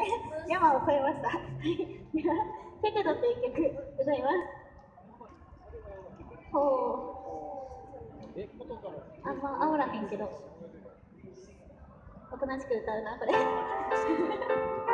ね山を越えました。テクドという曲歌います。ほう。あんま煽らへんけどおとなしく歌うなこれ。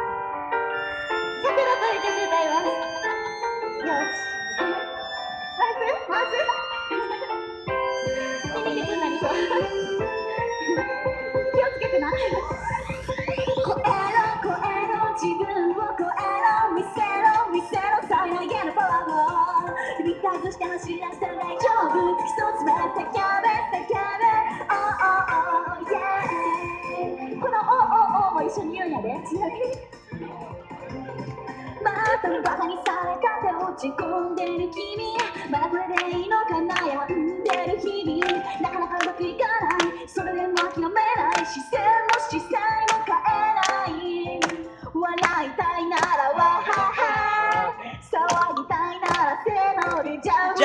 して走り出したら大丈夫？突き進め叫べ。叫べ Oh oh oh yeah この Oh oh oh も一緒に言うんやで強気またバカにされたって落ち込んでる君。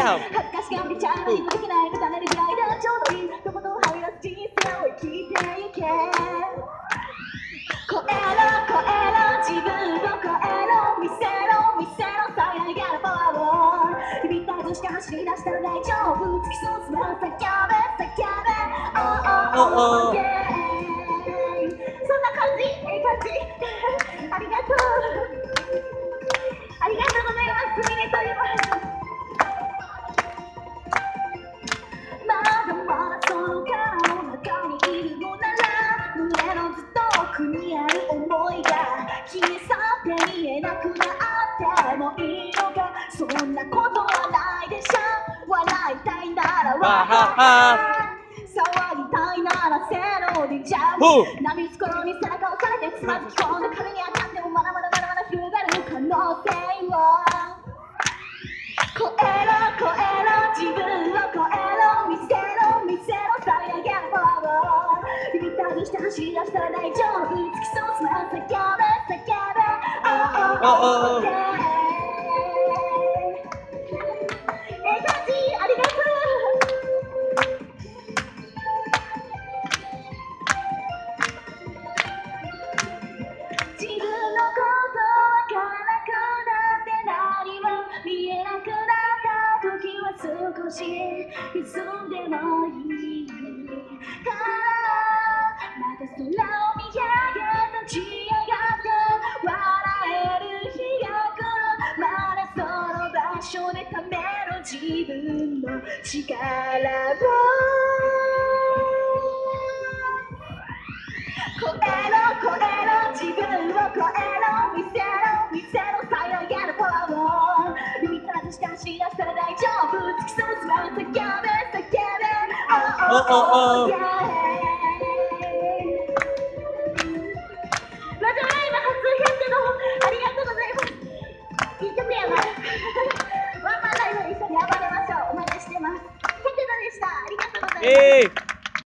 でジャンプジャンプ恥ずかしがりちゃう何もできないとためるぐらいでちょうどいいとことん入らず人生を生きていけ超えろ超えろ自分を超えろ見せろ見せろ最大限のパワーをリビターとして走り出したら大丈夫突き進め叫べ叫べ Oh oh oh. yeah 奥にある思いが消え去って見えなくなってもいいのか？そんなことはないでしょ？笑いたいならわはは騒ぎたいならせーのでジャン波打つ頃に背中を押されてつまずき込んだ壁に当たってもまだまだまだまだ広がる可能性を。超えろリミッターとして走り出したら大丈夫突き進め叫べ叫べ Oh oh oh yeah ええ感じありがとう自分のことわからなくなって何も見えなくなった時は少し休んでもいい空を見上げ立ち上がって笑える日が来るまだその場所でためろ自分の力を超えろ超えろ自分を超えろ見せろ見せろ最大限のパワーをリミッターとして走り出したら大丈夫突き進め叫べ叫べ Oh oh oh yeah ワ